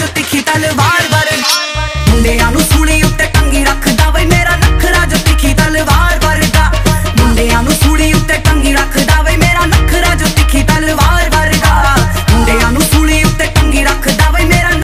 जो तिखी तलवार बरना